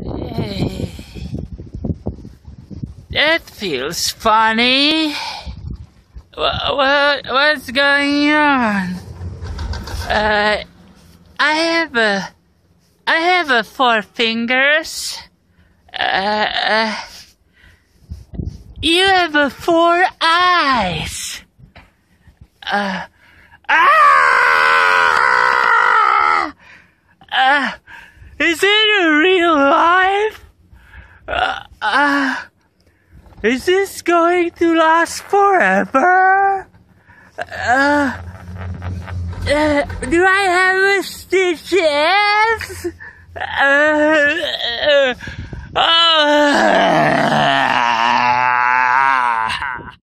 That feels funny. What, what what's going on? Uh, I have a, I have a four fingers. Uh, uh you have a four eyes. Uh, ah! Uh, is it a real? Uh, uh, is this going to last forever? Uh, uh, do I have a stitches? Uh, uh, uh,